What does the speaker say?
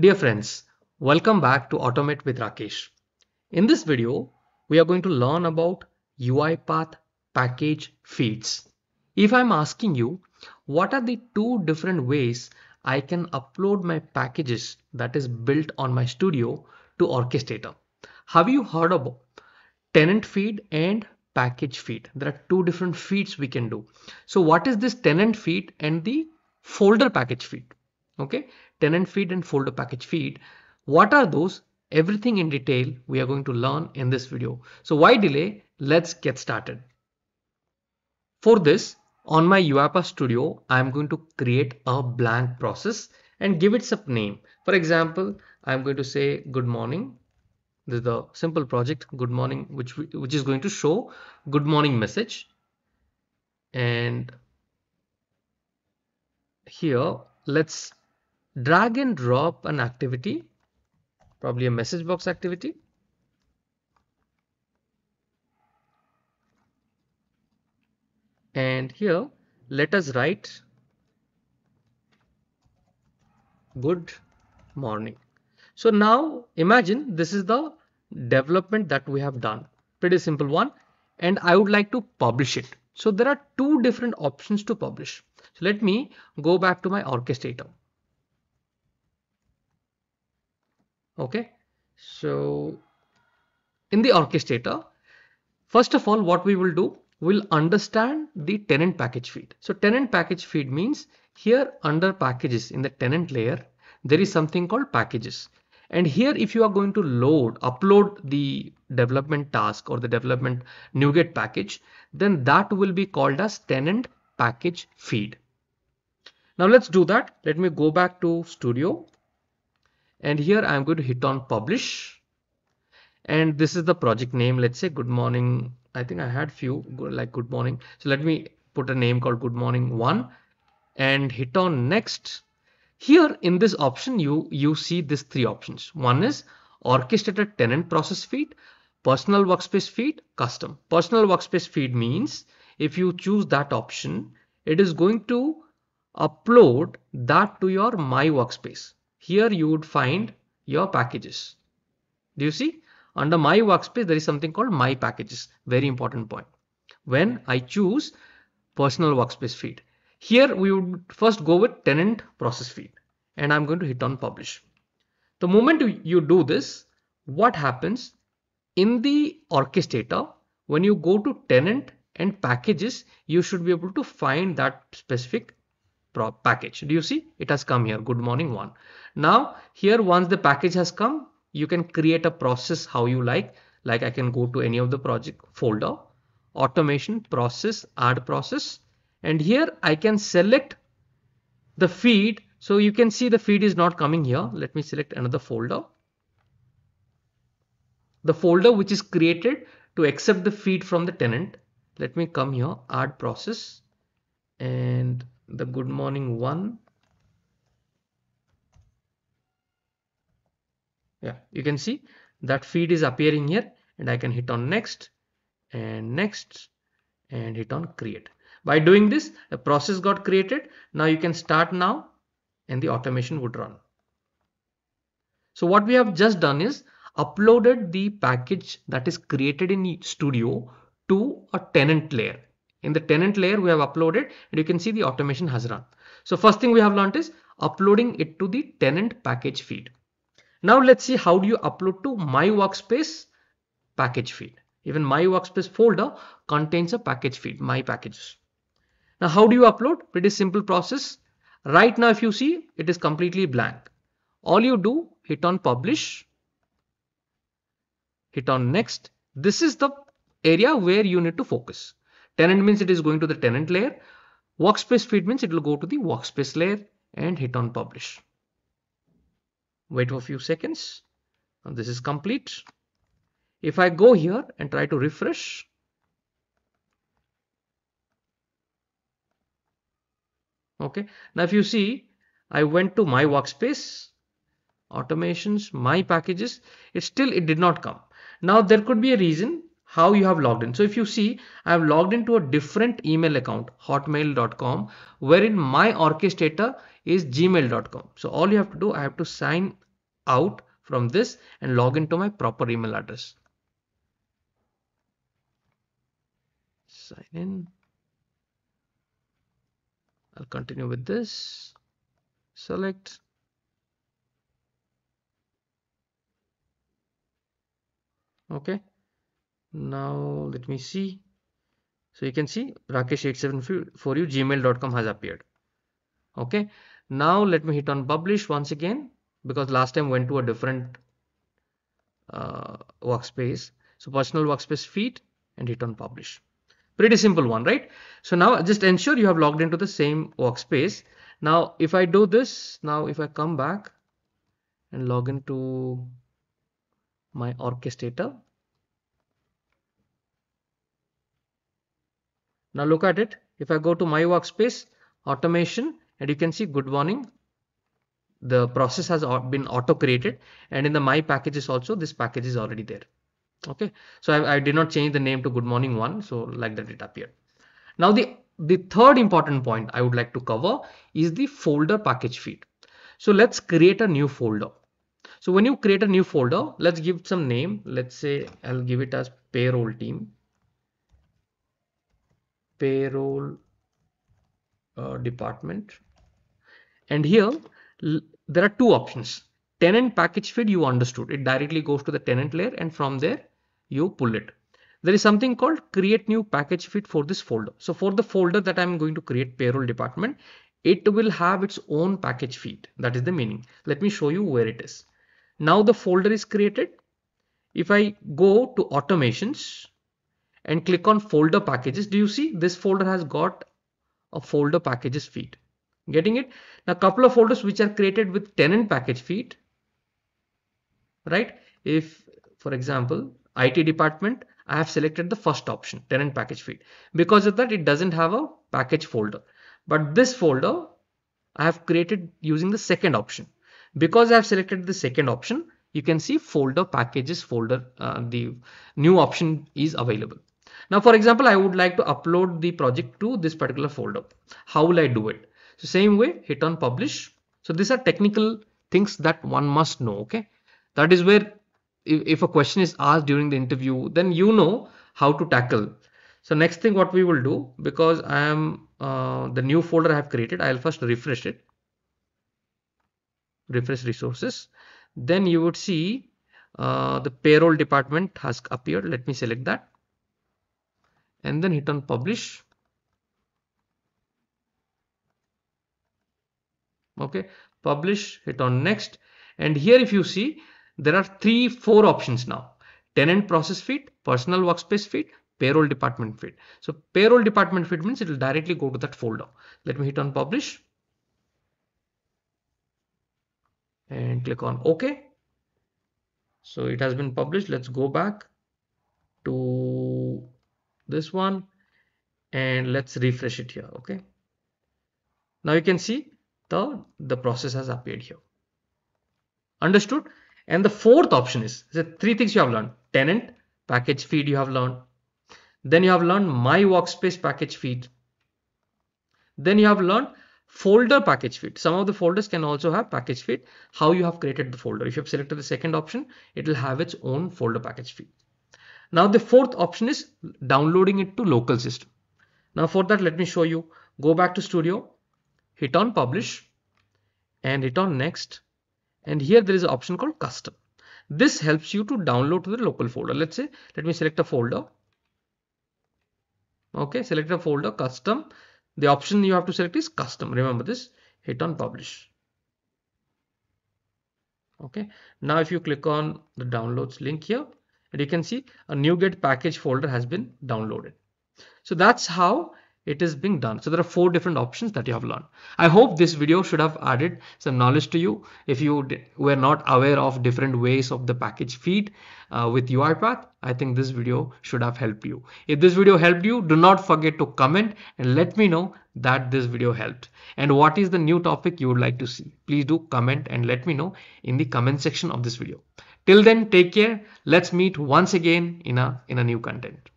Dear friends, welcome back to Automate with Rakesh. In this video, we are going to learn about UiPath package feeds. If I'm asking you, what are the two different ways I can upload my packages that is built on my studio to Orchestrator? Have you heard about tenant feed and package feed? There are two different feeds we can do. So what is this tenant feed and the folder package feed? Okay, tenant feed and folder package feed. What are those? Everything in detail we are going to learn in this video. So why delay? Let's get started. For this, on my UiPath Studio, I'm going to create a blank process and give it some name. For example, I'm going to say good morning. This is the simple project good morning, which, which is going to show good morning message. And here, let's drag and drop an activity, probably a message box activity. And here, let us write good morning. So now imagine this is the development that we have done. Pretty simple one. And I would like to publish it. So there are two different options to publish. So let me go back to my orchestrator. Okay. So in the orchestrator first of all what we will do we'll understand the tenant package feed. So tenant package feed means here under packages in the tenant layer there is something called packages. And here if you are going to load upload the development task or the development NuGet package then that will be called as tenant package feed. Now let's do that. Let me go back to studio and here I'm going to hit on publish. And this is the project name let's say good morning. I think I had few like good morning. So let me put a name called good morning one and hit on next. Here in this option you you see these three options. One is orchestrated tenant process feed personal workspace feed custom. Personal workspace feed means if you choose that option it is going to upload that to your my workspace here you would find your packages. Do you see? Under my workspace, there is something called my packages. Very important point. When I choose personal workspace feed. Here we would first go with tenant process feed and I'm going to hit on publish. The moment you do this, what happens in the orchestrator, when you go to tenant and packages, you should be able to find that specific package. Do you see? It has come here. Good morning one. Now here once the package has come, you can create a process how you like. Like I can go to any of the project folder, automation, process, add process. And here I can select the feed. So you can see the feed is not coming here. Let me select another folder. The folder which is created to accept the feed from the tenant. Let me come here, add process and the good morning one yeah you can see that feed is appearing here and I can hit on next and next and hit on create. By doing this a process got created. Now you can start now and the automation would run. So what we have just done is uploaded the package that is created in studio to a tenant layer. In the tenant layer we have uploaded and you can see the automation has run. So first thing we have learned is uploading it to the tenant package feed now let's see how do you upload to my workspace package feed even my workspace folder contains a package feed my packages. Now how do you upload? Pretty simple process. Right now if you see it is completely blank. All you do hit on publish. Hit on next. This is the area where you need to focus. Tenant means it is going to the tenant layer. Workspace feed means it will go to the workspace layer and hit on publish. Wait for a few seconds. And this is complete. If I go here and try to refresh, okay now if you see i went to my workspace automations my packages it still it did not come now there could be a reason how you have logged in. So if you see, I have logged into a different email account, hotmail.com, wherein my orchestrator is gmail.com. So all you have to do, I have to sign out from this and log into my proper email address. Sign in. I'll continue with this. Select. Okay. Now let me see. So you can see rakesh874 you gmail.com has appeared. Okay. Now let me hit on publish once again because last time went to a different uh, workspace. So personal workspace feed and hit on publish. Pretty simple one, right? So now just ensure you have logged into the same workspace. Now, if I do this, now if I come back and log into my orchestrator. Now look at it. If I go to my workspace, automation, and you can see good morning, the process has been auto created and in the my packages also this package is already there. Okay? So I, I, did not change the name to good morning one. So like that it appeared. Now the the third important point i would like to cover is the folder package feed. So let's create a new folder. So when you create a new folder let's give some name. Let's say i'll give it as payroll team. Payroll uh, department and here there are two options. Tenant package feed you understood. It directly goes to the tenant layer and from there you pull it. There is something called create new package feed for this folder. So for the folder that i'm going to create payroll department it will have its own package feed. That is the meaning. Let me show you where it is. Now the folder is created. If i go to automations and click on folder packages do you see this folder has got a folder packages feed getting it? Now a couple of folders which are created with tenant package feed right? If for example IT department I have selected the first option tenant package feed because of that it doesn't have a package folder. But this folder I have created using the second option. Because I have selected the second option you can see folder packages folder uh, the new option is available. Now for example I would like to upload the project to this particular folder. How will I do it same way, hit on publish. So these are technical things that one must know. Okay. That is where if, if a question is asked during the interview, then you know how to tackle. So next thing what we will do, because I am uh, the new folder I have created, I'll first refresh it. Refresh resources. Then you would see uh, the payroll department has appeared. Let me select that. And then hit on publish. Okay publish hit on next. And here if you see there are three four options now. Tenant process feed personal workspace feed payroll department feed. So payroll department feed means it will directly go to that folder. Let me hit on publish. And click on ok. So it has been published. Let's go back to this one. And let's refresh it here. Okay. Now you can see the, the process has appeared here. Understood? And the fourth option is the three things you have learned. Tenant, package feed you have learned. Then you have learned my workspace package feed. Then you have learned folder package feed. Some of the folders can also have package feed. How you have created the folder. If you have selected the second option, it will have its own folder package feed. Now the fourth option is downloading it to local system. Now for that, let me show you. Go back to studio hit on publish and hit on next. And here there is an option called custom. This helps you to download to the local folder. Let's say let me select a folder. Okay select a folder custom. The option you have to select is custom. Remember this hit on publish. Okay now if you click on the downloads link here and you can see a NuGet package folder has been downloaded. So that's how it is being done. So there are four different options that you have learned. I hope this video should have added some knowledge to you. If you were not aware of different ways of the package feed uh, with UiPath, I think this video should have helped you. If this video helped you, do not forget to comment and let me know that this video helped. And what is the new topic you would like to see? Please do comment and let me know in the comment section of this video. Till then, take care. Let's meet once again in a, in a new content.